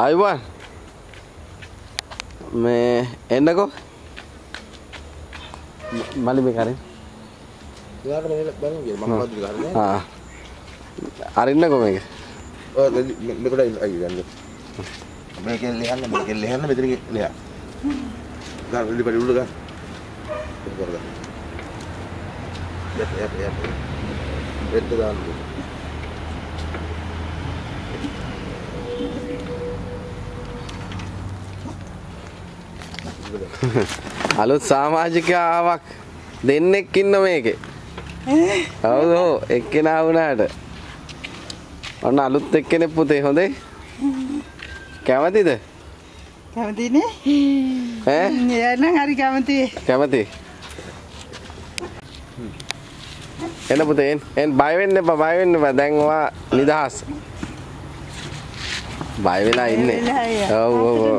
ආයුබෝවන් මේ එන්නකෝ මලි මේ කරේ එයාට මේ බලමු කියලා මම පොඩ්ඩක් ගන්න. ආ අරින්නකෝ මේක ඔය මෙකට ගන්න. මේකෙන් ලියන්න මේකෙන් ලියන්න මෙතන ලියන්න. ගන්න ඉලි පරි. ඒක කරගන්න. යට යට යට. යට දාන්න. අලුත් සාමාජිකාවක් දෙන්නෙක් ඉන්න මේකේ. හවුද? හෝ එක්කෙනා වුණාට. ඔන්න අලුත් එක්කෙනෙක් පුතේ හොඳේ. කැමතිද? කැමතිනේ. ඈ? එයනම් හරි කැමති කැමති එන්න පුතේ එන්න එන්න බය වෙන්න එපා බය වෙන්න එපා. දැන් ඔයා නිදහස්. බය වෙලා ඉන්නේ. ඔව් ඔව් ඔව්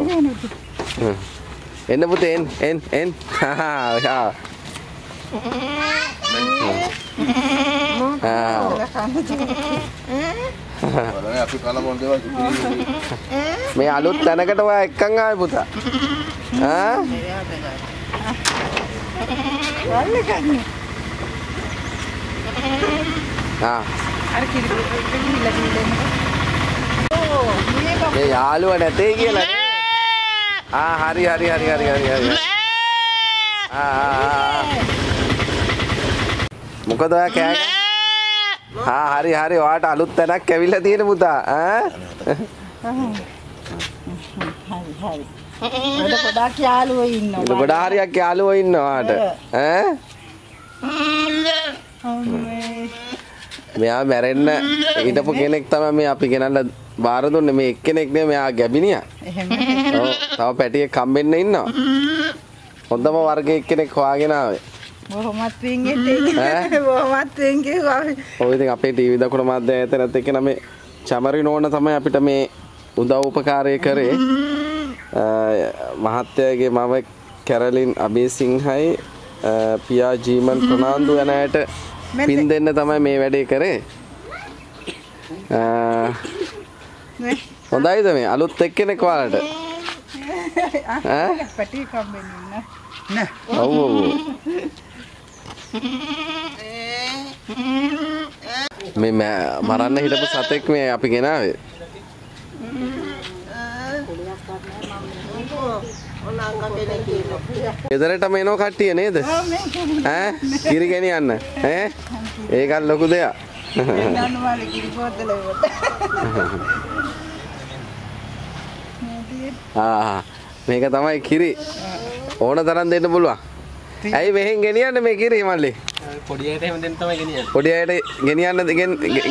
එන්න පුතේ එන්න එන්න එන්න හා කිව්වේ. මේ අලුත් තැනකට ඔයා එක්කන් ආවේ පුතා ආ ආ අර කිරි කිරිලා කිරිලා ඕ මේ යාළුව නැතේ කියලා? ආ හරි හරි හරි හරි හරි හරි. මොකද ඔයා කෑ? ආ හරි හරි ඔයාට අලුත් තැනක් ඇවිල්ලා තියෙන පුතා ඈ හරි හරි. පොඩක් යාළුවෝ ඉන්නවා. ගොඩාක් හරියක් යාළුවෝ ඉන්නවා ඔයාට ඈ මෙයා මැරෙන්න හිටපු කෙනෙක් තමයි මේ අපි ගෙනල්ලා බාර දුන්නේ. මේ එක්කෙනෙක් නේ මෙයා ගැබිනියා. තව පැටියෙක් හම්බෙන්න ඉන්නවා. හොඳම වර්ගයේ කෙනෙක් හොයාගෙන ආවේ. බොහොමත් පින් ඈ? ඉන්නේ බොහොමත් පින් කිව්වා ඔය ඉතින් අපේ ටීවී දකුණ මාධ්‍ය ආයතනත් එක්ක නම් මේ චමරි නෝන තමයි අපිට මේ උදව් උපකාරය කරේ. මහත්තයාගේ මව කැරලින් අබේසිංහයි අ, පියා ජීමන් ප්‍රනාන්දු යන අයට පින් දෙන්න තමයි මේ වැඩේ කරේ. හොඳයිද මේ? අලුත් එක්කෙනෙක් ඔයාලට ඈ? පැටි කම්බෙන් ඉන්න නෑ. ඔව් ඔව් මෑ- මරන්න හිටපු සතෙක් මේ අපි ගෙනාවේ ගෙදරටම එනෝ කට්ටිය නේද? ඈ? කිරි ගෙනියන්න. ඈ? ඒකත් ලොකු දෙයක්. මේක තමයි කිරි. ඕන තරම් දෙන්න පුළුවන්. ඇයි මෙහෙන් ගෙනියන්නේ මේ කිරි මල්ලි? පොඩි අයට එහෙම දෙන්න තමයි ගෙනියන්නේ. පොඩි අයට ගෙනියන්න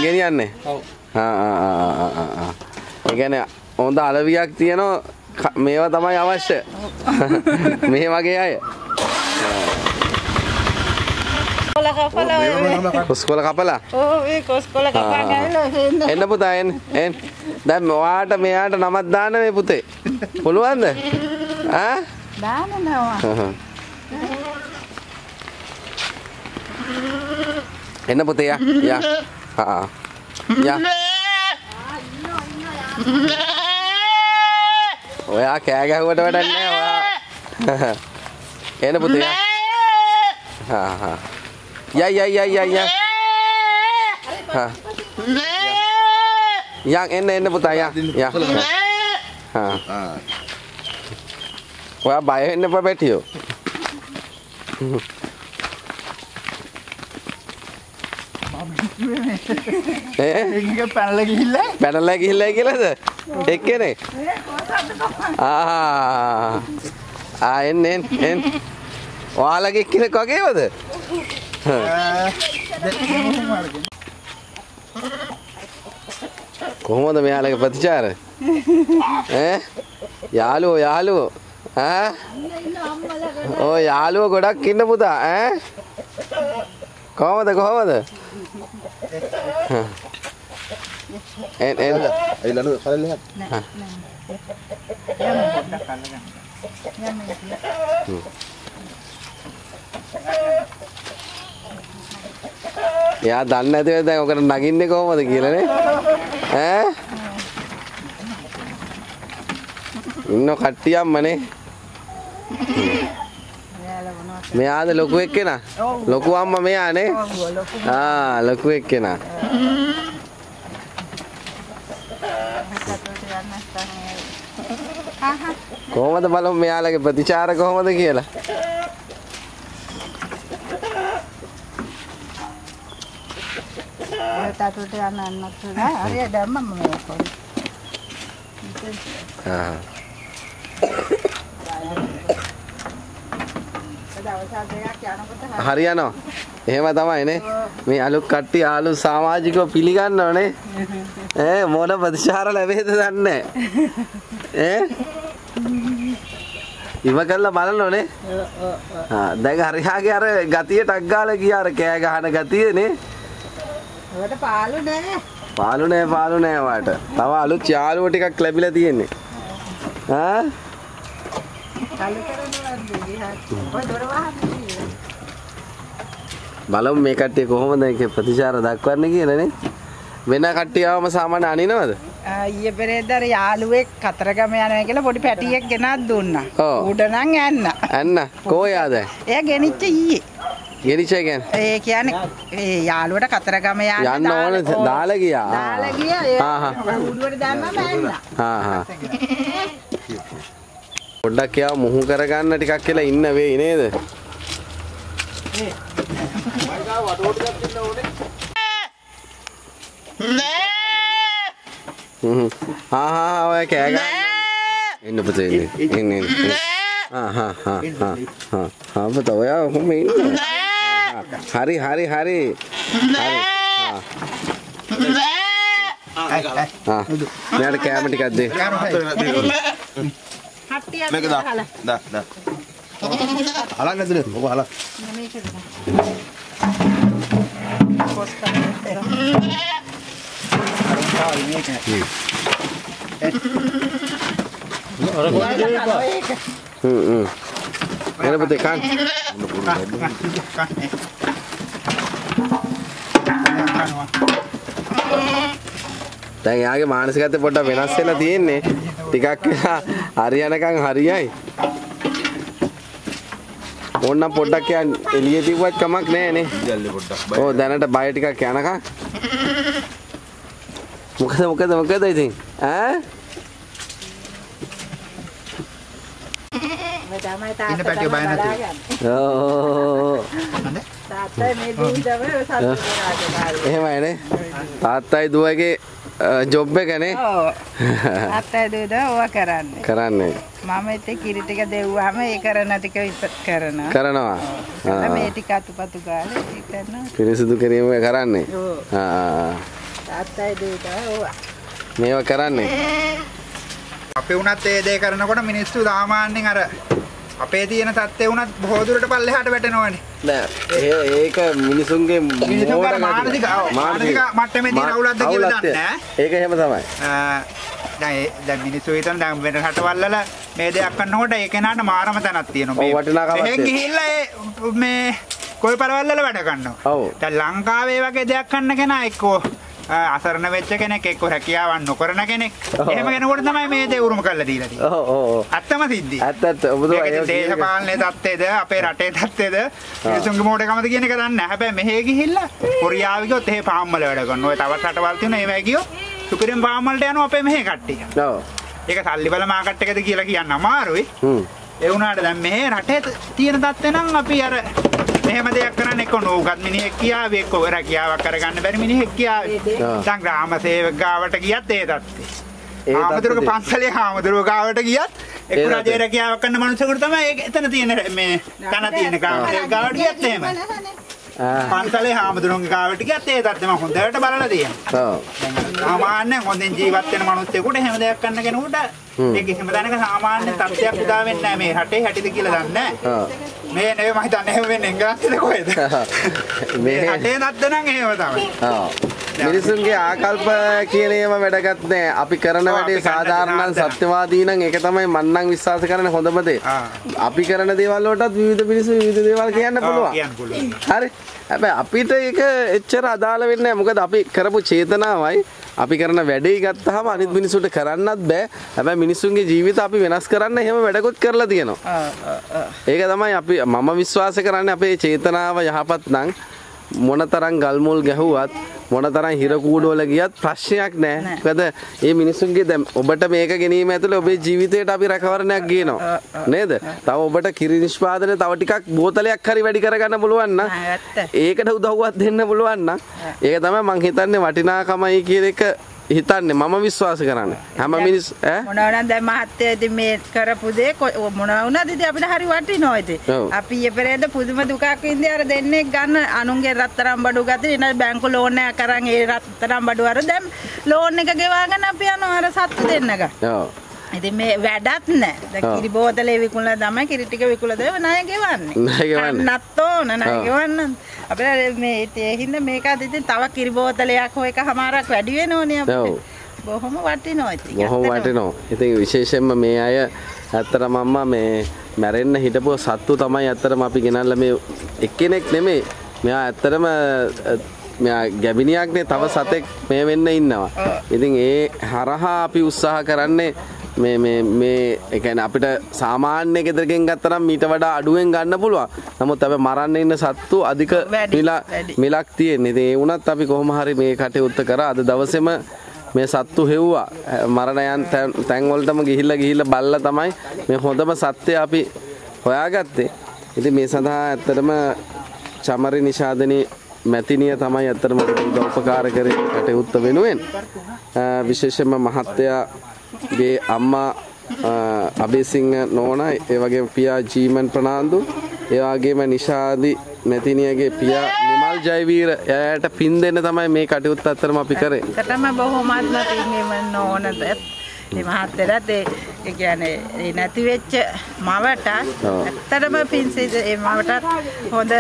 ගෙනියන්නේ. ඔව්. ආ ආ ආ ආ. ඒ කියන්නේ හොඳ අලවියක් තියෙනවා මේවා තමයි අවශ්‍ය. මේ වගේ අය. කුස්කොල කපලා එන්න පුතා එන්න එන්න. දැන් ඔයාට මෙයාට නමක් දාන්න මේ පුතේ. පුළුවන්ද? ඈ දානවා එන්න පුතේ යා යා ආ ආ. යා ඔයා කෑ ගැහුවට වැඩක් නෑ ඔයා එන්න පුතේ යා හා හා යා යා යා යා යා හා යා එන්න එන්න පුතා යා යා හා ආ. ඔයා බය වෙන්න එපා පැටියෝ ඈ ඒක පැනලා ගිහිල්ලා? පැනලා ගිහිල්ලා කියලාද? එක්කෙනෙක්? ආ ආ එන්න එන්න එන්න. ඔයාලගේ එක්කෙනෙක් වගේවද? කොහොමද මෙයාලගේ ප්‍රතිචාර? යාළුවෝ ඈ? ඔය යාළුවෝ ගොඩක් ඉන්න පුතා. ඈ? කොහොමද කොහොමද එන් එන් ඒ ලනු කලින් ලියන්න. යන්න පොඩ්ඩක් අල්ලගන්න යන්න ඉතින්. එයා දන්නේ නැතිව දැන් ඔකට නගින්නේ කොහොමද කියලානේ ඈ ඉන්න කට්ටියම්මනේ මෙයාද ලොකු එක්කෙනා. ලොකු අම්මා මෙයානේ. ආ ලොකු එක්කෙනා. කොහොමද බලමු මෙයාලගේ ප්‍රතිචාර කොහොමද කියලා. තතුට යන්න උනා හරිය දැම්මම මේ කොහොමද ආ දවස් දෙකක් යනකොට හරියනවා. එහෙම තමයිනේ මේ අලුත් කට්ටිය අලුත් සමාජිකව පිළිගන්නවනේ. ඈ මොන ප්‍රතිචාර ලැබෙයිද දන්නේ ඈ? ඉව කරලා බලනෝනේ ආ දැන් හරියාගේ අර ගතිය ටක් ගාලා ගියා අර කෑ ගහන ගතියනේ ඔයාලට පාළු නෑ. පාලු නෑ පාලු නෑ වාට තව අලුත් යාළුවෝ ටිකක් ලැබිලා තියෙන්නේ. ආ කලු කරනවද ගියා ඔය දොර වහන්නේ බලමු මේ කට්ටිය කොහොමද ඒකේ ප්‍රතිචාර දක්වන්නේ කියලානේ වෙන කට්ටියවම සාමාන්‍ය අනිනවද ඊයේ පෙරේදා යාළුවෙක් කතරගම යනවා කියලා පොඩි පැටියෙක් ගෙනත් දුන්නා. උඩ නම් යන්න. අන්න කෝයාද එයා ගෙනිච්ච ඊයේ. ගෙනිච්ච කියන්නේ ඒ කියන්නේ ඒ යාළුවට කතරගම යන්න යන්න ඕන දාලා- ගියා. දාලා ගියා. ඒ ආ, හා. උඩුවට දැම්මම ඇන්න. හා හා පොඩ්ඩක් යාව මුහු කරගන්න ටිකක් කියලා ඉන්න වෙයි නේද? හ්ම්. හා හා ඔය කෑ ගන්න. එන්න පුතේ එන්න. එන්න එන්න. හා හා හා හා හා. හා පුතා ඔයා කොහොම ඉන්න. හරි හරි හරි. හරි. හා. හා මෙයාට කෑම ටිකක් දෙන්න. හට්ටියක් මේක දා ගහලා. දා දා හලන්න ඇතුලේ ඔබ හලන්න මේකට දාන්න. පොස් කරලා. දැන් යාගේ මානසිකත්වය පොඩ්ඩක් වෙනස් වෙලා තියෙන්නේ. ටිකක් හරියනකම් හරියයි. ඕන්නම් පොඩ්ඩක් යා එළිය තිබ්වත් කමක් නෑනේ. ජල්ලි පොඩ්ඩක් ඕ දැනට බය ටිකක් යනකම්. මොකද මොකද මොකද ඉතින්? ඈ? මේ තමයි තාත්තා තමයි බලාගන්නේ. ඕ තාත්තා මේ දීදම සතුටු රාජකාරිය. එහෙමයිනේ. තාත්තයි දුවගේ ජොබ් එකනේ ඔව්. තාත්තා දුවද ඕවා කරන්නේ. කරන්නේ. මම ඉතින් කිරි ටික දෙව්වම ඒ කරන ටික ඉපත් කරනවා. කරනවා. කරලා මේ ආ. ටික අතුපතු ගාලා. පිරිසිදු කිරීම කරන්නේ. මේවා කරන්නේ. අපේ උනත් ඒ දේ කරනකොට මිනිස්සු සාමාන්‍යයෙන් අර අපේ තියෙන තත්ත්වේ උනත් බොහෝ දුරට පල්ලෙහාට වැටෙනවනේ. නෑ ඒක මිනිසුන්ගේ මානසික- මානසික මට්ටමේ තියෙන අවුලක්ද කියලා දන්නේ නෑ. ඒක එහෙම තමයි. දැන් දැන් මිනිස්සු හිතන දැන් වෙන රටවල් වල මේ දෙයක් කරනකොට ඒ කෙනාට මාරම තැනක් තියෙනවා. ඔව්, වටිනාකමක් තියෙනවා. ගිහිල්ලා මේ කොයි පළවල් වල වැඩ කරනවා. ඔව්. දැන් ලංකාවේ වගේ දෙයක් කරන්න කෙනා එක්කෝ අසරණ වෙච්ච කෙනෙක් එක්කෝ රැකියාවක් නොකරන කෙනෙක්. එහෙම කෙනෙකුට තමයි මේ දේ උරුම කරලා දීලා තියෙන්නේ. ඔව් ඔව්. ඇත්තම සිද්ධි. ඇත්ත ඇත්ත ඔබතුමා ඒක දේශපාලනයේ தත්ත්වයේද අපේ රටේ தත්ත්වයේද මිනිසුන්ගේ මෝඩකමද කියන එක දන්නේ නැහැ. හැබැයි මෙහෙ ගිහිල්ලා කොරියාව ගියොත් එහෙ පාම් වල වැඩ කරනවා. ඔය තවත් රටවල් තියෙනවා ඒවැ ගියොත් සුපිරිම පාම් වලට යනවා අපේ මෙහෙ කට්ටිය. ඔව්. ඒක සල්ලි බල මාකට් එකද කියලා කියන්න අමාරුයි. හ්ම්. ඒ වුණාට දැන් මේ රටේ තියෙන தත්ත්වය නම් අපි අර මෙහෙම දෙයක් කරන්න එක්ක නෝගත් මිනිහෙක් කියාවේ එක්ක ඔර කියාවක් කරගන්න බැරි මිනිහෙක් කියාවේ. දැන් ග්‍රාම සේවක ගාවට ගියත් ඒ தත්ත්වේ. ආමතුරුක පන්සලේ ආමතුරුක ගාවට ගියත් එක්ක රජේ රැකියාවක් කරන මනුස්සයෙකුට තමයි එතන තියෙන මේ තන තියෙන ගාවට ගියත් එහෙම. පන්සලේ ආමතුරුන්ගේ ගාවට ගියත් ඒ தත්ත්වෙම හොඳට බලලා තියෙනවා. ඔව්. සාමාන්‍ය හොඳින් ජීවත් වෙන මිනිස්සුෙකුට එහෙම දෙයක් කරන්න කෙනෙකුට ඒ කිසිම දැනක සාමාන්‍ය තත්ත්වයක් උදා වෙන්නේ නැහැ මේ රටේ හැටිද කියලා දන්නේ නැහැ. මේ නෙවෙයි මම හිතන්නේ එහෙම වෙන්නේ එංගලන්තෙද කොහෙද? මේ මේ රටේ තත්ත්ව නම් එහෙම තමයි. ඔව්. මිනිසුන්ගේ ආකල්ප කියන ඒවා වැඩගත් නෑ. අපි කරන වැඩේ සාධාරණ. සත්‍යවාදී නම් ඒක තමයි මන් නම් විශ්වාස කරන හොඳම දේ. ආ. අපි කරන දේවල් වලටත් විවිධ මිනිස්සු විවිධ දේවල් කියන්න පුළුවන්. හරි. හැබැයි අපිට ඒක එච්චර අදාළ වෙන්නේ නැහැ. මොකද අපි කරපු චේතනාවයි අපි කරන වැඩේ ගත්තාම අනිත් මිනිසුන්ට කරන්නත් බෑ. හැබැයි මිනිසුන්ගේ ජීවිත අපි වෙනස් කරන්න එහෙම වැඩකුත් කරලා තියෙනවා. ඒක තමයි අපි මම විශ්වාස කරන්නේ අපේ චේතනාව යහපත් නම් මොනතරම් ගල්මුල් ගැහුවත් මොනතරම් හිර කූඩුවල ගියත් ප්‍රශ්නයක් නෑ. මොකද මේ මිනිසුන්ගේ දැන් ඔබට මේක ගැනීම ඇතුළේ ඔබේ ජීවිතයට අපි රැකවරණයක් ගේනවා. නේද? තව ඔබට කිරි නිෂ්පාදනය තව ටිකක් බෝතලයක් හරි වැඩි කරගන්න පුළුවන් නම් ආ, ඇත්ත. ඒකට උදව්වක් දෙන්න පුළුවන් නම් ඒක තමයි මං හිතන්නේ වටිනාකමයි කියන එක හිතන්නේ මම විශ්වාස කරන්නේ. හැම මිනිස් ඈ මොනවා වුණත් දැන් මහත්තයා ඉතින් මේ කරපු දේ මොනවා වුණත් ඉතින් අපිට හරි වටිනවා ඉතින්. අපි ඊයේ පෙරේද පුදුම දුකක් වින්දේ අර දෙන්නේ ගන්න අනුන්ගේ රත්තරන් බඩු ගත්තේ ඊට බැංකු ලෝන් එකක් අරන් ඒ රත්තරන් බඩු අර දැන් ලෝන් එක ගෙවාගෙන අපි යනවා අර සත්තු දෙන්නක. ඔව්. ඉතින් මේ වැඩක් නැහැ. දැන්. කිරි බෝතලේ විකුණලා තමයි කිරි ටික විකුණලා දෙව ණය ගෙවන්නේ. ණය ගෙවන්නේ. ඕන ණය. ගෙවන්න. අපිට මේ ඒ හින්දා මේකත් ඉතින් තව කිරි බෝතලයක් හෝ එකමාරක් වැඩි වෙනෝනේ. අපිට. බොහොම වටිනවා ඉතින්. බොහොම. වටිනවා. ඉතින් විශේෂයෙන්ම මේ අය ඇත්තටම අම්මා මේ මැරෙන්න හිටපු සත්තු තමයි ඇත්තටම අපි ගෙනල්ලා මේ එක්කෙනෙක් නෙමෙයි. මෙයා ඇත්තටම මෙයා ගැබිනියක්නේ තව සතෙක් මේ වෙන්න ඉන්නවා. ඉතින් ඒ හරහා අපි උත්සාහ කරන්නේ මේ කියන්නේ අපිට සාමාන්‍ය ගෙදරකින් ගත්තනම් මීට වඩා අඩුවෙන් ගන්න පුළුවන්. නමුත් අපි මරන්න ඉන්න සත්තු අධික මිලා. මිලක් තියෙන. ඉතින් ඒ වුණත් අපි කොහොම හරි මේ කටයුත්ත කරා අද දවසේම මේ සත්තු හෙව්වා. මරණයන් තැන්- තැන්වලටම ගිහිල්ලා ගිහිල්ලා බල්ලා තමයි මේ හොඳම සත්‍යය අපි හොයාගත්තේ. ඉතින් මේ සඳහා ඇත්තටම චමරි නිෂාදනී මැතිනිය තමයි ඇත්තටම අපිට උපකාර කරේ කටයුත්ත වෙනුවෙන්. අ, විශේෂයෙන්ම මහත්තයාගේ අම්මා අ, අබේසිංහ නෝනා ඒ වගේම පියා ජීමන් ප්‍රනාන්දු. ඒ වගේම නිෂාදි මැතිනියගේ පියා නිමල් ජයවීර. එයාට පින් දෙන්න තමයි මේ කටයුත්ත අත්තරම අපි කරේ. ඇත්තටම බොහොමත්ම පින්ගෙමන්න ඕනද? ඒ මහත්තයලත් ඒ කියන්නේ ඒ නැති වෙච්ච මවට. ඇත්තටම පින්සිද ඒ මවටත් හොඳ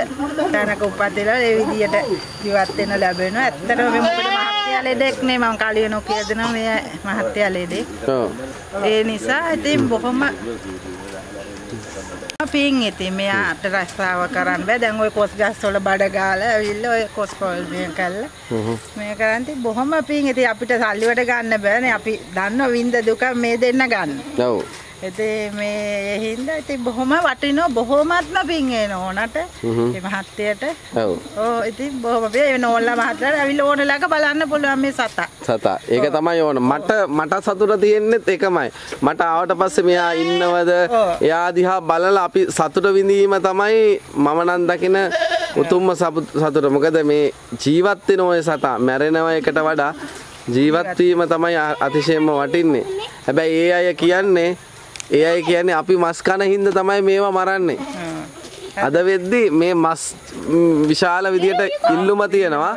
තැනක උපදිලා ඒ විදියට ජීවත් වෙන්න ලැබෙනවා ඇත්තටම මේ මොකද මහත්තයා ලෙඩෙක් නේ මම කලියනෝ කියලා දෙනවා මේ මහත්තයා ලෙඩෙක්. ඒ නිසා ඉතින් බොහොම පින් ඉතින් මෙයාට රස්සාව කරන්න බෑ. දැන් ওই කොස් ගස් වල බඩ ගාලා ඇවිල්ලා ඔය කොස් පොල් මේ කළා මේ කරන්ති බොහොම පින් ඉතින් අපිට සල්ලි වලට ගන්න බෑනේ. අපි දන්නව වින්ද දුක මේ දෙන්න ගන්න. ඔව්. ඉතින් මේ හින්දා ඉතින් බොහොම වටිනවා බොහොමත්ම පින් එන ඕනට මේ මහත්තයට. ඔව්. ඕ ඉතින් බොහොම ඒ නෝල්ලා මහත්තයාට ඇවිල්ලා ඕනලක බලන්න පුළුවන් මේ සතා. සතා. ඒක තමයි ඕන. මට මට සතුට තියෙන්නෙත් එකමයි මට ආවට පස්සේ මෙයා ඉන්නවද? ඔව්. එයා දිහා බලලා අපි සතුට විඳීම තමයි මම නම් දකින උතුම්ම සතුට. මොකද මේ ජීවත් වෙන ඔය සතා මැරෙනව එකට වඩා ජීවත් වීම තමයි අ- අතිශයින්ම වටින්නේ. හැබැයි ඒ අය කියන්නේ ඒ අය කියන්නේ අපි මස් කන හින්දා තමයි මේවා මරන්නේ. අද වෙද්දි මේ මස් විශාල විදියට ඉල්ලුම තියෙනවා.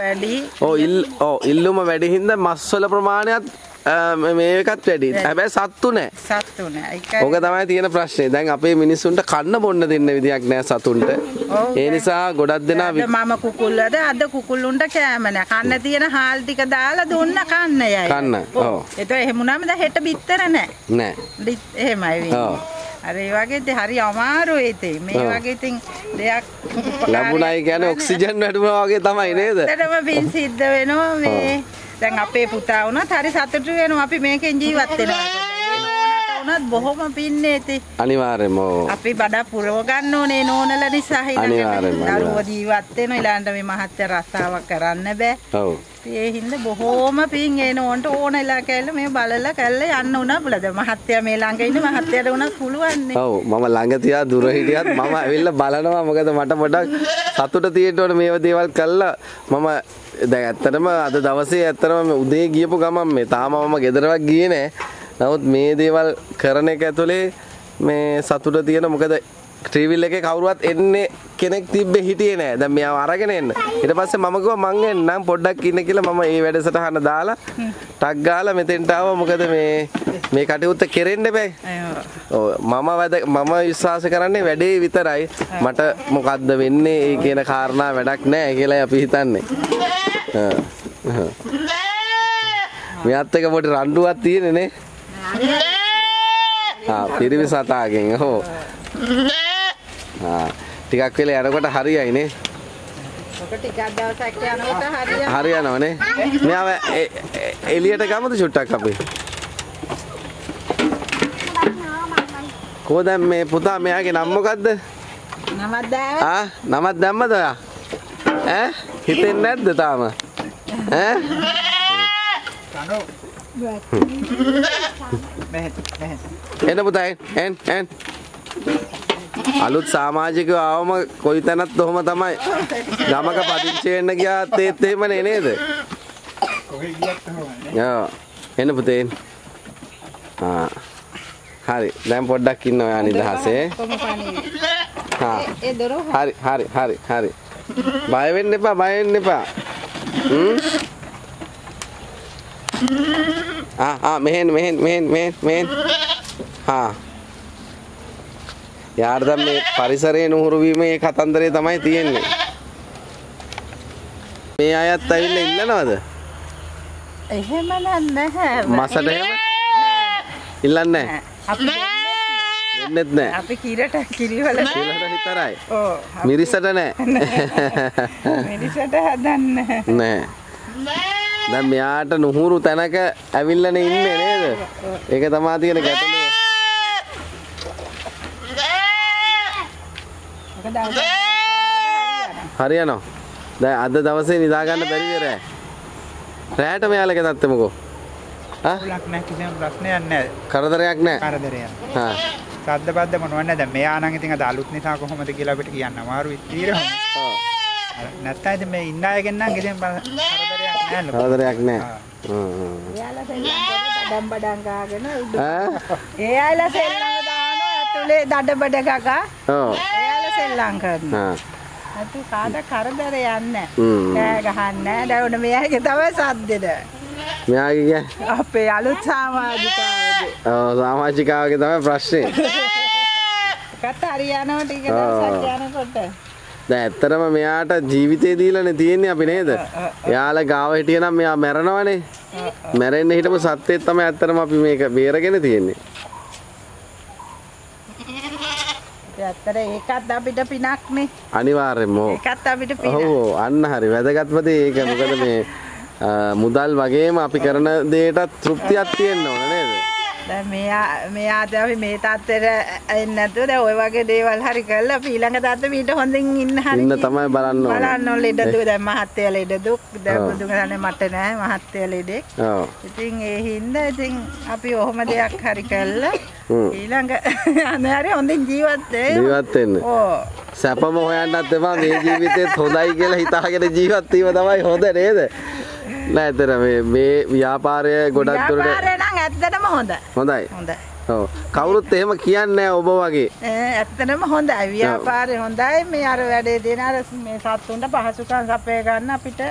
ඕ ඉල්ලුම වැඩි හින්දා මස්වල ප්‍රමාණයත් අ, මේකත් වැඩි. හැබැයි සත්තු නෑ. ඕක තමයි තියෙන ප්‍රශ්නේ. දැන් අපේ මිනිස්සුන්ට කන්න බොන්න දෙන්න විදියක් නෑ සතුන්ට. ඒ නිසා ගොඩක් දෙනා මම කුකුල්ලද අද කුකුල්ලුන්ට කෑම නෑ. කන්න තියෙන හාල් ටික දාලා දුන්න කන්න යයි. කන්න, ඔව්. ඒතකොට එහෙම වුණාම දැන් හෙට බිත්තර නෑ. නෑ. එහෙමයි වෙන්නේ. අර ඒ වගේ හරි අමාරුයි ඉතින්. මේ. වගේ ඉතින් දෙයක් ලැබුණයි කියන්නේ ඔක්සිජන් වැඩුණා වගේ තමයි නේද? ඇත්තටම පින් සිද්ධ වෙනවා මේ දැන් අපේ පුතා වුණත් හරි සතුටු වෙනවා අපි මේකෙන් ජීවත් වෙනවා. වුණත් බොහොම පින්නේ ඉතින්. අනිවාර්යයෙන්ම. අපි බඩ පුරව ගන්න ඕනේ නෝනල නිසා අනිවාර්යෙන්ම, දරුවෝ ජීවත් වෙනවා ඊළඟට මේ මහත්ය රස්සාවක් කරන්න බෑ. ඔව්. ඒ හින්දා බොහෝම පින් ඒ නෝන්ට ඕන එලා කැල්ල මේ බලලා කැල්ල යන්න උනා බලද මහත්ය මේ ළඟ ඉන්න මහත්යට උනත් පුළුවන් නේ. ඔව් මම ළඟ තියා දුර හිටියත් මම ඇවිල්ලා බලනවා මොකද මට පොඩක් සතුට තියෙන්න ඕනේ මේව දේවල් කළා මම දැන් ඇත්තටම අද දවසේ ඇත්තටම මේ උදේ ගියපු ගමන් මේ තාම මම ගෙදරවත් ගියේ නෑ. නමුත් මේ දේවල් කරන එක ඇතුලේ මේ සතුට තියෙන මොකද ට්‍රීවිල් එකේ කවුරුවත් එන්නේ කෙනෙක් තිබ්බේ හිටියේ නෑ. දැන් මෙයාව අරගෙන එන්න. ඊට පස්සේ මම කිව්වා මං එන්නම් පොඩ්ඩක් ඉන්න කියලා මම මේ වැඩසටහන දාලා ටක් ගාලා මෙතෙන්ට ආවා. මොකද මේ මේ කටයුත්ත කෙරෙන්න බෑ. මම වැද මම විශ්වාස කරන්නේ වැඩේ විතරයි. මට මොකද්ද වෙන්නේ? ඒ කියන කාරණා වැඩක් නැහැ කියලා අපි හිතන්නේ. මෙයත් එක පොඩි රණ්ඩුවක් තියෙන්නේ නේ. ආ පිරිමි සතාගෙන්. ඔව්. ආ ටිකක් වෙලා යනකොට හරියයි නේ. ඕක ටිකක් දවසක් යනකොට හරියට හරියනවනේ? මෙයාව එළියට ගමද චුට්ටක් අපි? කෝ දැන් මේ පුතා මෙයාගේ නම මොකද්ද? නමක් දාව ආ නමක් දැම්මද ඔයා? ඈ? හිතෙන්නේ නැද්ද තාම? ඈ? කනෝ මෙහෙ මෙහෙ එන්න පුතා එන් එන් අලුත් සමාජිකයෝ ආවම කොයි තැනත් ඔහොම තමයි. ගමක පදිංචි වෙන්න ගියාත් ඒත් එහෙමනේ නේද? කොහෙ ගියත් තමයි ඔව් එන්න පුතේ. ආ හරි. දැන් පොඩ්ඩක් ඉන්න ඔයා නිදහසේ. හරි හරි හරි හරි. බය වෙන්න එපා බය වෙන්න එපා. හ්ම්? ආ ආ මෙහෙන් මෙහෙන් මෙහෙන් මෙහෙන් මෙහෙන්. හා යාර දැන් මේ පරිසරයේ නුහුරු වීමේ කතන්දරේ තමයි තියෙන්නේ. මේ අයත් ඇවිල්ලා ඉන්නවද එහෙම නැහැ. මසට එහෙම? ඉල්ලන්නේ නැහැ. අපි දෙන්නෙත් නැහැ. අපි කිරට කිරිවල. කියලා විතරයි. ඕ මිරිසට නැහැ. මිනිසට හදන්න නෑ දැන් මෙයාට නුහුරු තැනක ඇවිල්ලනේ ඉන්නේ නේද? ඒක තමා තියෙන ගැටලුව. මොකද අවුරුදු හරියනවා. දැන් අද දවසේ නිදා ගන්න බැරි වෙරෑ. රැයට මෙයාලගේ තත්ත්වෙමකෝ. ආ ලක් නැහැ කිසිම ප්‍රශ්නයක් නැහැ කරදරයක් නෑ. කරදරයක් හා. සද්ද බද්ද මොනවද නැද මෙයා නම් ඉතින් අද අලුත් නිසා කොහොමද කියලා අපිට කියන්න අමාරුයි තීරම ඔව්. නැත්නම් ඉතින් මේ ඉන්න අයගෙන් නම් කිසිම කරදරයක් නැහැ ලොකු. කරදරයක් නෑ. ආ. හ්ම් හ්ම්. එයාලා සෙල්ලම් බඩම් ගාගෙන උඩ ඈ? ඒ අයලා සෙල්ලම් දානවා ඇතුලේ දඩ බඩ ගගා ඔව්. එයාලා සෙල්ලම් කරනවා. නැතු කාට කරදරයක් නැහැ හ්ම්. කෑ ගහන්නේ නැහැ දැන් උන මෙයාගේ තමයි සද්දෙද මෙයාගේ අපේ අලුත් සමාජිකාවගේ ඔව් සමාජිකාවගේ තමයි ප්‍රශ්නේ. කත හරියනවා ටික. දවසක් යනකොට දැන් ඇත්තටම මෙයාට ජීවිතේ දීලානේ තියෙන්නේ අපි නේද? එයාලා ගාව හිටියනම් මෙයා මැරෙනවනේ. මැරෙන්න හිටපු සත්‍යය තමයි ඇත්තටම අපි මේක බේරගෙන තියෙන්නේ. ඒ ඇත්තට ඒකත් අපිට පිනක්නේ අනිවාර්යෙන්ම. ඒකත් අපිට පිනක් ඔව් අන්න හරි වැදගත්ම දේ ඒක මොකද මේ මුදල් වගේම අපි කරන දේටත් තෘප්තියක් තියෙන්න ඕන? දැන් මෙයා මෙයාට අපි මේ තත්ත්වෙට එන්නේ නැතුව දැන් ওই වගේ දේවල් හරි කරලා ඊළඟ තත්ත්වෙ මීට හොඳින් ඉන්න හරි ඉන්න තමයි බලන්න ඕනේ. බලන්න ඕන ලෙඩ දුක දැන් මහත්තයා ලෙඩ දුක් දැන් ඔව්. බුදුගානේ මට නෑ මහත්තයා ලෙඩෙක් ඔව්. ඉතින් ඒ හින්දා ඉතින් අපි ඔහොම දෙයක් හරි හ්ම්. ඊළඟ අනේරේ හොඳින් ජීවත් වෙන්න ජීවත් වෙන්න. ඕ සැපම හොයන්නත් එපා මේ ජීවිතේත් හොඳයි කියලා හිතාගෙන ජීවත් වීම තමයි හොඳ නේද? නෑ ඇත්තට මේ මේ ව්‍යාපාරය ගොඩක් දුරට ඇත්තටම හොඳයි හොඳයි. ඔව්. කවුරුත් එහෙම කියන්නේ ඔබ වගේ. ඒ ඇත්තටම හොඳයි ව්‍යාපාරේ හොඳයි මේ අර වැඩේ දෙන අර මේ සත්තුන්ට පහසුකම් සපය ගන්න අපිට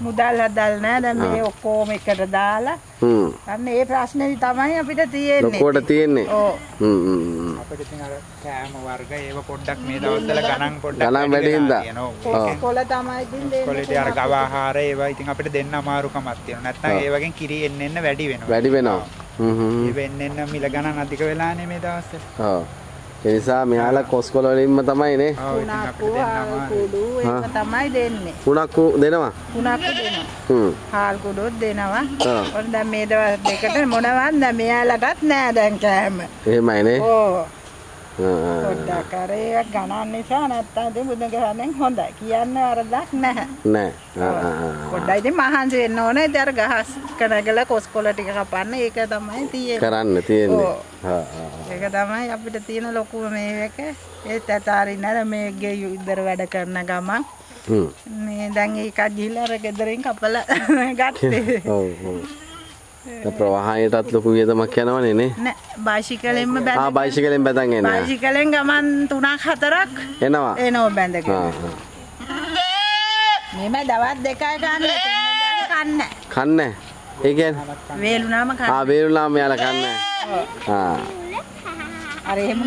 මුදල් හදල් නෑ දැන් මේ ඔක්කොම එකට දාලා හ්ම්. අන්න ඒ ප්‍රශ්නේ තමයි අපිට තියෙන්නේ ලොකුවට තියෙන්නේ. ඕ හ්ම් හ්ම්. අපිට ඉතින් අර කෑම වර්ග ඒව පොඩ්ඩක් මේ දවස්වල ගණන් පොඩ්ඩක් ගණන් වැඩි හින්දා. කොල තමයි ඉතින් දෙන්නේ කොලේට අර ගව ආහාර ඒවා ඉතින් අපිට දෙන්න අමාරුකමක් තියෙනවා. නැත්නම් ඔව්. ඒ වගේ කිරි එන්න එන්න වැඩි වෙනවා. වැඩි වෙනවා. හ්ම් හ්ම්. ඒ වෙන්න එන්න මිල ගණන් අධික වෙලානේ මේ දවස්වල. ඔව්. ඒ නිසා මෙයාලා කොස්කොල වලින්ම තමයි නේ. කුණක්කු. කුඩු ඒක තමයි දෙන්නේ කුණක්කු දෙනවා. කුණක්කු දෙනවා හ්ම්. හාල් කුඩුත් දෙනවා. ඔන්න දැන් මේ දවස් දෙකට මොනවත් නැ මෙයාලටත් නෑ දැන් කෑම එහෙමයි නේ. ඕ. පොඩ්ඩක් අර ඒක ගණන් නිසා නැත්තම් ඉතින් බුදුන් ගහන්නේ හොඳයි. කියන්න වරදක් නැහැ. නෑ. පොඩ්ඩයි ඉතින් මහන්සි වෙන්න ඕනේ. ඉතින් අර ගහස් කනගල කොස්කොල ටික කපන්න. ඒක තමයි තියෙන්නේ. කරන්න තියෙන්නේ. ඒක තමයි අපිට තියෙන ලොකුම මේ එක. ඒත් අතාරින්න අර මේගේ ඉදර වැඩ කරන ගමන්. මේ දැන් ඒකත් ගිහිල්ලා අර ගෙදරින් කපලා ගත්තේ. ඔව් ඔව්. ප්‍රවාහයටත් ලොකු වියදමක් යනවනේ නේ. නෑ බයිසිකලෙන්ම ආ බැඳ බයිසිකලෙන් බැදන් එන්නේ. බයිසිකලෙන් ගමන් තුනක් හතරක් එනවා. එනෝ බැඳගෙන ආ, ආ. මෙම දවස් දෙකයි ගන්න කන්න කන්නේ. ඒ කියන්නේ වේලුනාම කන්න ආ වේරුලාම යාලා කන්නේ. ආ. අර කිරිත්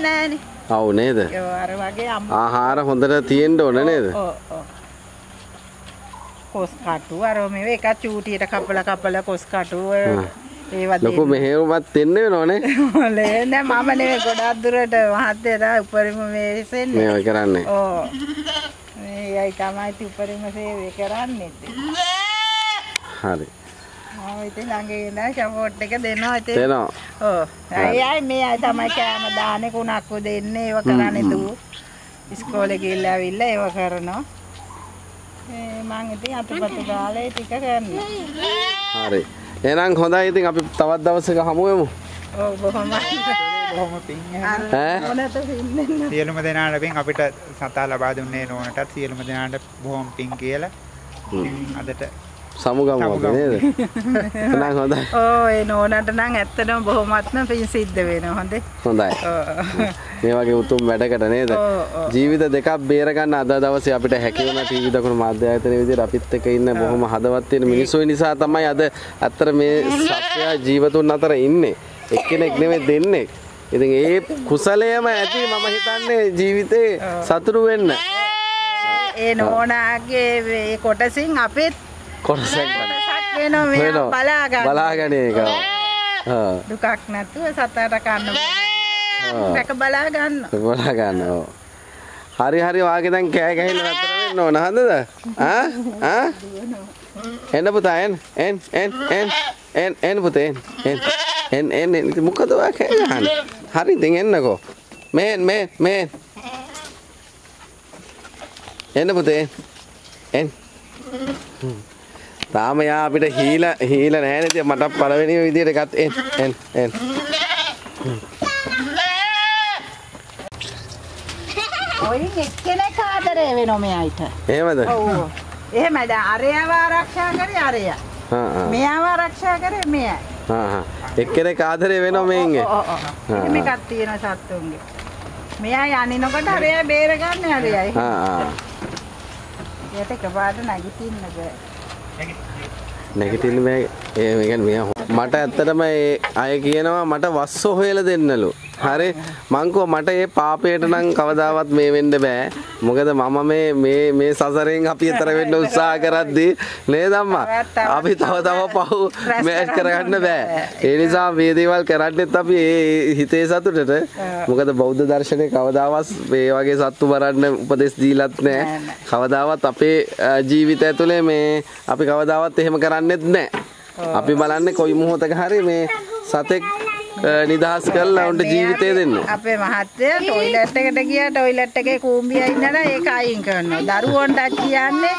නෑනේ ඔව් නේද? ඒ අර වගේ අම්ම ආහාර හොඳට තියෙන්න ඕන නේද? ඔව් ඔව් කොස් කටු අර මේ එක චූටියට කපලා කපලා කොස් කටු ලොකු මෙහෙයුමක් දෙන්න වෙනවනේ. ලේ නෑ මම නෙවෙයි ගොඩක් දුරට මහත්තයා උපරිම මේ ඉසෙන්නේ මේව කරන්නේ. ඕ මේ මේයි තමයි උපරිම සේවය කරන්නේ. හරි ඉතින් ළඟ ඉඳලා සපෝට් එක දෙනවා ඉතින්. තේනවා ඔව්. අය අය මේ අය තමයි කෑම දාන්නේ කුණක්කු දෙන්නේ ඒව කරන්නේ දූ. ඉස්කෝලේ ගිහිල්ලා ඇවිල්ලා ඒව කරනවා. ඒ මං ඉතින් අතුපතු ගාලා ඒ ටික කරනවා. හරි එහෙනම් හොඳයි ඉතින් අපි තවත් දවසක හමු වෙමු ඔව් බොහොමයි. බොහොම පිං ඈ? සියලුම දෙනාට පින් අපිට සතා ලබා දුන්නේ නෝනටත් සියලුම දෙනාට බොහොම පිං කියලා අදට සමුගමු අපි සමුගමු. නේද? එහෙනම් හොඳයි. ඕ ඒ නෝනට නම් ඇත්තටම බොහොමත්ම පින් සිද්ධ වෙනවා හොඳේ. හොඳයි. මේ වගේ උතුම් වැඩකට නේද. ජීවිත දෙකක් බේරගන්න අද දවසේ අපිට හැකි වුණා ටීවී දකුණු මාධ්‍ය ආයතන විදිහට අපිත් එක්ක ඉන්න බොහොම හදවත් තියෙන මිනිස්සු නිසා තමයි අද ඇත්තට මේ සත්‍යය ජීවතුන් අතර ඉන්නේ. එක්කෙනෙක් නෙමෙයි දෙන්නෙක්. ඉතින් ඒ කුසලයම ඇති මම හිතන්නේ ජීවිතේ සතුරු වෙන්න. ඒ නෝනාගේ කොටසින් අපිත් කොටසක් ගන්න. බලාගෙන ආ දුකක් නැතුව සතට කන්න. රැක බලා ගන්න. බලා ගන්න ඕ. හරි හරි වාගේ දැන් කෑ ගහලා නතර වෙන්න ඕන හන්දද? එන්න පුතා එන්න එන්න එන්න එන්න එන්න එන්න පුතේ එන්න එන්න එන්න ඉතින් මොකද ඔයා කෑ ගහන්නේ? හරි ඉතින් එන්නකෝ. මේන් මේන් මේන්. එන්න පුතේ එන්න. හ්ම්. තාම යා අපිට හීල හීල නැහැ නේද මට පළවෙනි විදියට ගත් එන්න එන්න එන්න. ඔයින් එක්කෙනෙක් ආදරේ වෙනවා මෙයාට. එහෙමද? ඔව්. එහෙමයි දැන් අරයව ආරක්ෂා කරේ අරයා. මෙයාව ආරක්ෂා කරේ මෙයා. හා හා. එක්කෙනෙක් ආදරේ වෙනවා මේන්ගේ. ඔව් ඔව්. මේකක් තියෙන සත්තුන්ගේ. මෙයා යනිනකොට අරයා බේරගන්න අරයයි. හා හා. යට එකපාරට නැගිටින්න බෑ. නැගිටින්න බෑ. ඒ කියන්නේ මෙයා හො- මට ඇත්තටම ඒ අය කියනවා මට වස්ස හොයලා දෙන්නලු. හරි මං කෝ මට ඒ පාපයට නම් කවදාවත් මේ වෙන්න බෑ. මොකද මම මේ මේ මේ සසරෙන් අපි ඈතර වෙන්න උත්සාහ කරද්දී නේද අම්මා? අපි තව තව පහු මෑච් කරගන්න බෑ. ඒ නිසා මේ දේවල් කරන්නෙත් අපි ඒ හිතේ සතුටට. මොකද බෞද්ධ දර්ශනය කවදාවත් මේ වගේ සත්තු මරන්න උපදෙස් දීලත් නෑ, නෑ. නෑ. කවදාවත් අපේ අ, ජීවිතය ඇතුලේ මේ අපි කවදාවත් එහෙම කරන්නෙත් නෑ. අපි බලන්නේ කොයි මොහොතක හරි මේ සතෙක් අ, නිදහස් කරලා උන්ට ජීවිතය දෙන්න. අපේ මහත්තයා ටොයිලට් එකට ගියා ටොයිලට් එකේ කූඹිය ඉන්නලා ඒක අයින් කරනවා. දරුවන්ට කියන්නේ.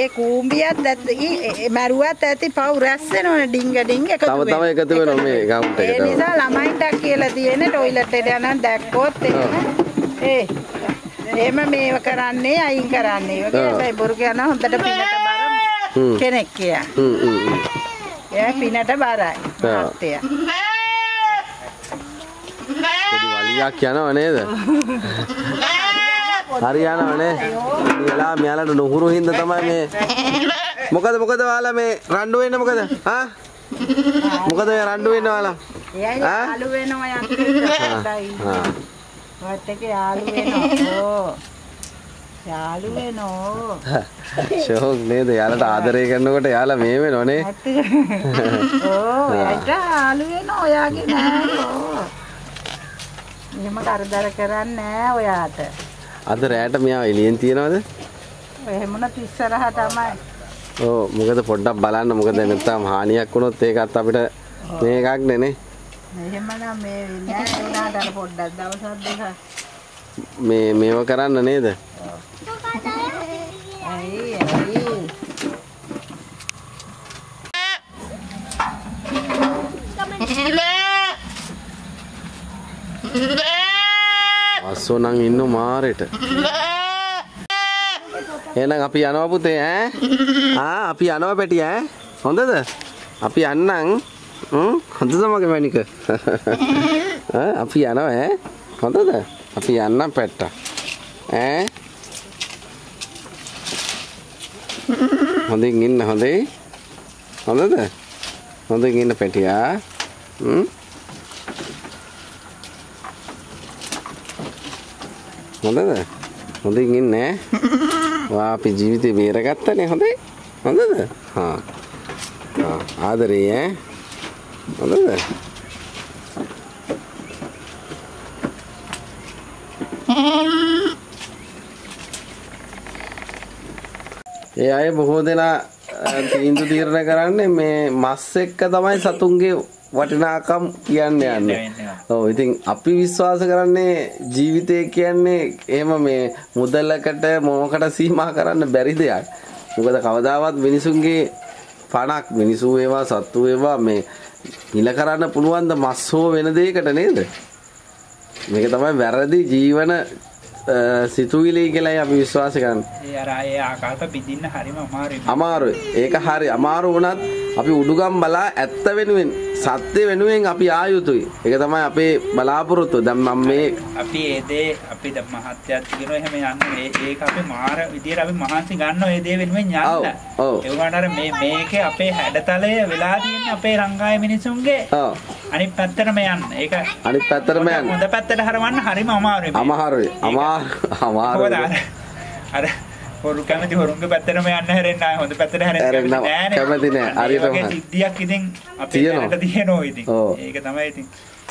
ඒ කූඹියත් ඒ මැරුවත් ඇති පව් රැස් වෙනවනේ ඩිංග ඩිංග එකතු තව තව වෙනවා. එකතු වෙනවා මේ account ඒ එකට. නිසා ළමයින්ට කියලා තියෙන්නේ ටොයිලට් එකට යන දැක්කොත් ඒ එහෙම මේව කරන්නේ අයින් කරන්නේ. ඒ ආ. හැබැයි බොරු කියන හොඳට පිනට බර. කෙනෙක් කියා. හ්ම් හ්ම්. එයා පිනට බරයි. මහත්තයා. වලියක් යනව නේද? හරි යනවනේ. මෙලා මෙයාලට නුහුරු හින්දා තමයි මේ මොකද මොකද ඔයාලා මේ රණ්ඩු වෙන්නේ මොකද? ආ? මොකද ඔය රණ්ඩු වෙන්නේ ඔයාලා? එයා ආ? යාළු වෙනවා යන්න ආ. වත් එක යාළු වෙනෝ. යාළු වෙනෝ. ෂෝක් නේද? යාලට ආදරය කරනකොට යාලා මේ වෙනවනේ. ඕ එයාට යාළු වෙනෝ ඔයාගේ නෑ. එහෙම කරදර කරන්නේ නෑ ඔයාට. අද රෑට මෙයා එළියෙන් තියනවද? එහෙමනත් ඉස්සරහා තමයි. ඔව් මොකද පොඩ්ඩක් බලන්න මොකද නැත්තම් හානියක් වුණොත් ඒකත් අපිට මේ එකක් නේ එහෙමනම් මේ නෑ උනාට පොඩ්ඩක් දවසක් දෙකක්. මේ මේව කරන්න නේද? ඇයි ඇයි. අස්සෝ නම් ඉන්න මාරෙට. එහෙනම් අපි යනවා පුතේ ඈ. ආ අපි යනවා පැටි ඈ. හොඳද? අපි යන්නම්. හ්ම් හොඳද මගේ මැනික? ඈ අපි යනවා ඈ. හොඳද? අපි යන්නම් පැට්ටා. ඈ හොඳින් ඉන්න හොඳේ. හොඳද? හොඳින් ඉන්න පැටියා. හ්ම් හොඳද? හොඳින් ඉන්නේ. වා අපි ජීවිතේ බේරගත්තනේ හොඳයි. හොඳද? හා. හා ආදරේ ඈ. හොඳද? ඒ අය බොහෝ දෙනා අ, තීන්දුව තීරණය කරන්නේ මේ මස් එක්ක තමයි සතුන්ගේ වටිනාකම් කියන්න යන්නේ. ඔව් ඉතින් අපි විශ්වාස කරන්නේ ජීවිතය කියන්නේ එහෙම මේ මුදලකට මොනකට සීමා කරන්න බැරි දෙයක්. මොකද කවදාවත් මිනිසුන්ගේ පණක් මිනිසු ඒවා සත්තු ඒවා මේ හිල කරන්න පුළුවන් ද මස් හෝ වෙන දෙයකට නේද? මේක තමයි වැරදි ජීවන සිතුවිලි කියලායි අපි විශ්වාස කරන්නේ. ඒ අර ඒ ආකාශ පිටින්න හරිම අමාරුයි. අමාරුයි. ඒක හරි අමාරු වුණත් අපි උඩුගම් බලා ඇත්ත වෙනුවෙන් සත්‍ය වෙනුවෙන් අපි ආයුතුයි. ඒක තමයි අපේ බලාපොරොත්තුව. දැන් මම මේ අපි ඒ දේ අපි ද මහත්යත් කියනවා එහෙම යන්නේ ඒක අපි මාර විදියට අපි මහන්සි ගන්නවා ඒ දේ වෙනුවෙන් යන්න. ඔව්. ඒ වුණාට මේ මේකේ අපේ හැඩතලය වෙලා තියෙන්නේ අපේ රංගාය මිනිසුන්ගේ ඔව් අනිත් පැත්තටම යන්න. ඒක අනිත් පැත්තටම යන්න. හොඳ පැත්තට හරවන්න හරිම අමාරුයි. අමාරුයි. අමාරු අමාරුයි. අර හොරු කැමති හොරුන්ගේ පැත්තටම යන්න හැරෙන්න ආය හොඳ පැත්තට හැරෙන්න කැමති නෑ. හරියටම හරි. සිද්ධියක් ඉතින් අපේ. දැනට තියෙනවා ඉතින්. ඒක තමයි ඉතින්.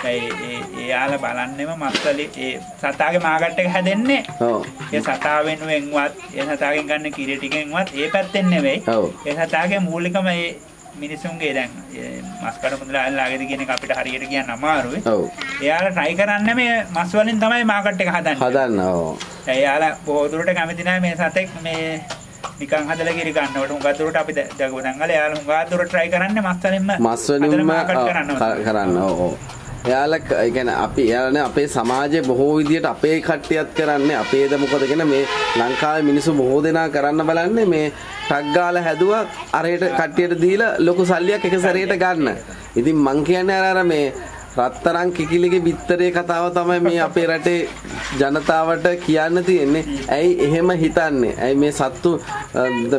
ඒ එයාලා බලන්නෙම මත්තලි ඒ සතාගේ මාගට් එක හැදෙන්නේ. ඔව්. ඒ සතා වෙනුවෙන්වත් ඒ සතාගෙන් ගන්න කිරි ටිකෙන්වත් ඒ පැත්තෙන් නෙවෙයි. ඒ සතාගේ මූලිකම ඒ මිනිසුන්ගේ දැන් ඒ මස් කඩ මුදලාගෙද කියන එක අපිට හරියට කියන්න අමාරුයි. ඔව්. එයාලා try කරන්නේ මේ මස් වලින් තමයි මාකට් එක හදන්නේ. හදන්න ඔව්. එයාලා බොහෝ දුරට කැමති නැහැ මේ සතෙක් මේ නිකන් හදලා කිරි ගන්නවට හුඟක් දුරට අපි දගවදන් වල එයාලා හුඟක් දුරට try කරන්නේ මස් වලින්ම මස් වලින්ම කරන්න කරන්න ඔව්. එයාලා ක- ඒ කියන්නේ අපි එයාලානේ අපේ සමාජයේ බොහෝ විදියට අපේ කට්ටියත් කරන්නේ අපේද මොකද කියන මේ ලංකාවේ මිනිස්සු බොහෝ දෙනා කරන්න බලන්නේ මේ ටග් ගාලා හැදුවා අරයට කට්ටියට දීලා ලොකු සල්ලියක් එක සැරේට ගන්න. ඉතින් මං කියන්නේ අර අර මේ රත්තරන් කිකිලිගේ බිත්තරේ කතාව තමයි මේ අපේ රටේ ජනතාවට කියන්න තියෙන්නේ. ඇයි එහෙම හිතන්නේ? ඇයි මේ සත්තු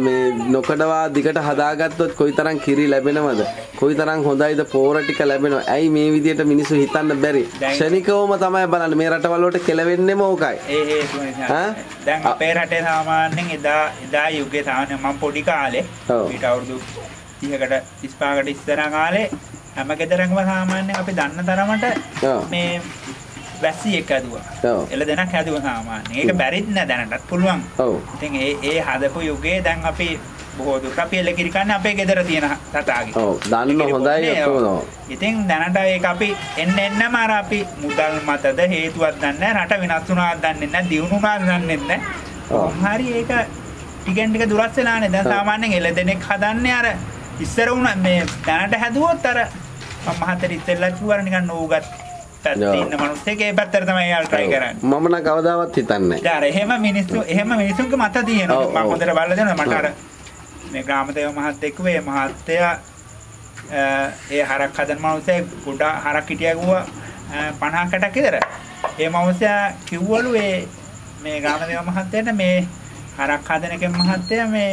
මේ නොකඩවා දිගට හදාගත්තොත් කොයිතරම් කිරි ලැබෙනවද? කොයිතරම් හොඳයිද පෝර ටික ලැබෙනවද? ඇයි මේ විදියට මිනිස්සු හිතන්න බැරි? ක්ෂණිකවම තමයි බලන්නේ මේ රටවල වලට කෙලවෙන්නෙම ඕකයි. ඒ? දැන් අපේ රටේ සාමාන්‍යයෙන් එදා එදා යුගයේ සාමාන්‍ය මම පොඩි කාලේ. ඊට අවුරුදු 30කට 35කට ඉස්සර කාලේ හැම ගෙදරකම සාමාන්‍යයෙන් අපි දන්න තරමට. මේ වැස්සියෙක් ඇදුවා. ඔව්. එළ දෙනක් හැදුවා සාමාන්‍යයෙන්. ඒක බැරිත් නෑ දැනටත් පුළුවන්. ඔව්. ඉතින් ඒ ඒ හදපු යුගයේ දැන් අපි බොහෝ දුරට අපි එළ කිරි කන්නේ අපේ ගෙදර තියෙන සතාගේ. ඔව්. දන්න හොඳයි ඔක්කොම. ඉතින් දැනට ඒක අපි එන්න එන්නම අර අපි මුදල් මතද හේතුවක් දන්නේ රට වෙනස් වුණාද දන්නේ නැහැ දියුණු වුණාද දන්නේ නැහැ. හරි ඒක ටිකෙන් ටික දුරස් වෙලානේ. දැන්. සාමාන්‍යයෙන් එළ දෙනෙක් හදන්නේ අර ඉස්සර වුණ මේ දැනට හැදුවොත් අර මම මහතර ඉස්සෙල්ලා කිව්වර නිකන් නෝගත් පැත්තේ මිනිස්සෙක් ඒ පැත්තට තමයි යාල් try කරන්නේ. මම නම් කවදාවත් හිතන්නේ නැහැ. අර එහෙම මිනිස්සු එහෙම මිනිස්සුන්ගේ මත. ඔව්, මම. හොඳට බලලා දෙනවා මට. අර මේ ග්‍රාමදේව මහත්තයෙක් වේ මහත්තයා ඒ හරක් හදන මනුස්සයෙක් කුඩා හරක් හිටියා ගුවා 50කටක් විතර. ඒ මනුස්සයා කිව්වලු ඒ මේ ග්‍රාමදේව මහත්තයාට මේ හරක් හදන කෙන මහත්තයා මේ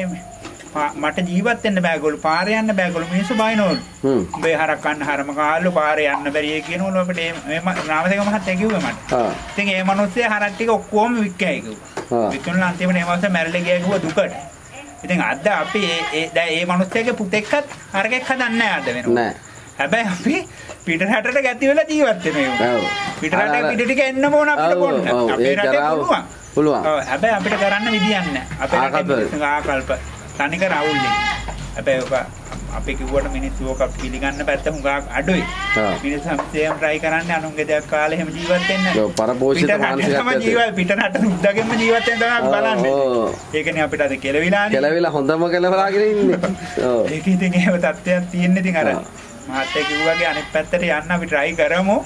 මට ජීවත් වෙන්න බෑගොළු පාරේ යන්න බෑගොළු මිනිස්සු බයිනවලු. හ්ම්. උඹේ හරක් කන්න හරම කාලු පාරේ යන්න බැරිය කියනවලු අපිට මේ ග්‍රාමදේව මහත්තයා කිව්වේ මට. ආ. ඉතින් ඒ මිනිස්සේ හරක් ටික ඔක්කොම වික්කයි කිව්වා. විකුණලා අන්තිමට ඒ මිනිස්සේ මැරෙලා ගියා කිව්වා දුකට. ඉතින් අද අපි ඒ ඒ දැන් ඒ මිනිස්සෙගේ පුතෙක්වත් හරකෙක් හදන්නේ නැහැ අද වෙනවා. නෑ. හැබැයි අපි පිට රටට ගැති වෙලා ජීවත් වෙනවා. ඔව්. පිට අර- රටේ පිට ටික එන්න ඕන අපිට පොන්න. අපේ රටේ පුළුවන්. පුළුවන්. ඔව් හැබැයි අපිට කරන්න විදියක් නැහැ. අපේ රටේ ආකල්ප. තනිකර අවුල්ලේ. හැබැයි ඔක අපි කිව්වට මිනිස්සු ඔක පිළිගන්න පැත්ත හුඟක් අඩුයි. මිනිස්සු හැමදේම try කරන්නේ අනුන්ගේ දෙයක් කාලේ එහෙම ජීවත් වෙන්න. ඔව්, පරපෝෂිත මානසිකත්වයක් ජීවත් පිට රට උද්දගෙම ජීවත් වෙන්න තමයි බලන්නේ. ඒකනේ අපිට අද කෙලවිලානේ. කෙලවිලා හොඳම කෙලවලාගෙන ඉන්නේ. ඔව්. ඒක ඉතින් එහෙම තත්ත්වයක් තියෙන ඉතින් අර. මහත්තයා කිව්වාගේ අනිත් පැත්තට යන්න අපි try කරමු.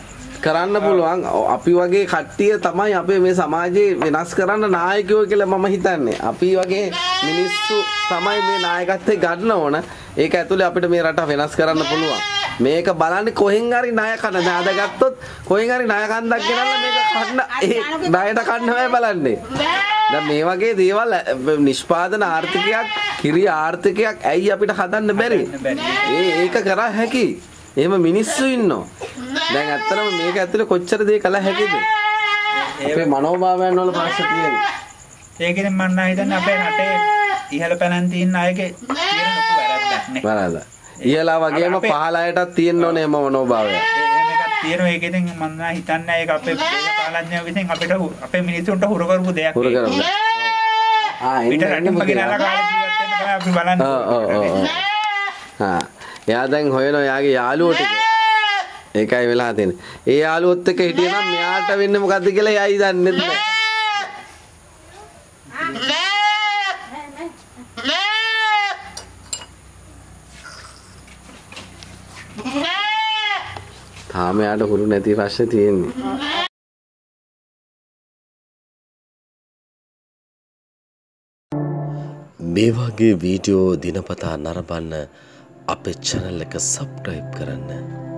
කරන්න පුළුවන් අපි වගේ කට්ටිය තමයි අපේ මේ සමාජයේ වෙනස් කරන්න නායකයෝ කියලා මම හිතන්නේ. අපි වගේ මිනිස්සු තමයි මේ නායකත්වයේ ගන්න ඕන. ඒක ඇතුලේ අපිට මේ රට වෙනස් කරන්න පුළුවන්. මේක බලන්නේ කොහෙන් හරි ණය කන දාද ගත්තොත් කොහෙන් හරි ණය කන්දක් ගෙනල්ලා මේක කන්න ඒ ණයට කන්නමයි බලන්නේ. දැන් මේ වගේ දේවල් නිෂ්පාදන ආර්ථිකයක් කිරි ආර්ථිකයක් ඇයි අපිට හදන්න බැරි? ඒ ඒක කරා හැකි. එහෙම මිනිස්සු ඉන්නවා. දැන් ඇත්තටම මේක ඇතුලේ කොච්චර දේ කළ හැකිද? අපේ මනෝභාවයන් වල ප්‍රශ්න තියෙනවා. ඒකෙන් මම නම් හිතන්නේ අපේ රටේ ඉහළ පැලැන් තියෙන අයගේ තියෙන ලොකු වැරද්දක් නේ. බරද? ඉහලා වගේම පහළ අයටත් තියෙන්න ඕනේ එම මනෝභාවය. ඒ- එහෙම එකක් තියෙනවා ඒක ඉතින් මම නම් හිතන්නේ ඒක අපේ දේශපාලඥයෝ විසින් අපිට අපේ මිනිස්සුන්ට හුරු කරපු දෙයක්. හුරු කරමු. ආ එන්න එන්න බලන්න. හා එයා දැන් හොයනවා එයාගේ යාළුවෝ ටික. ඒකයි වෙලා තියෙන්නේ. ඒ යාළුවොත් එක්ක හිටියනම් මෙයාට වෙන්නේ මොකද්ද කියලා එයායි දන්නේ නැහැ. තාම එයාට හුරු නැති ප්‍රශ්නේ තියෙන්නේ. මේ වගේ වීඩියෝ දිනපතා නරඹන්න අපේ channel එක subscribe කරන්න.